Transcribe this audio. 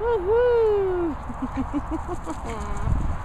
Woohoo!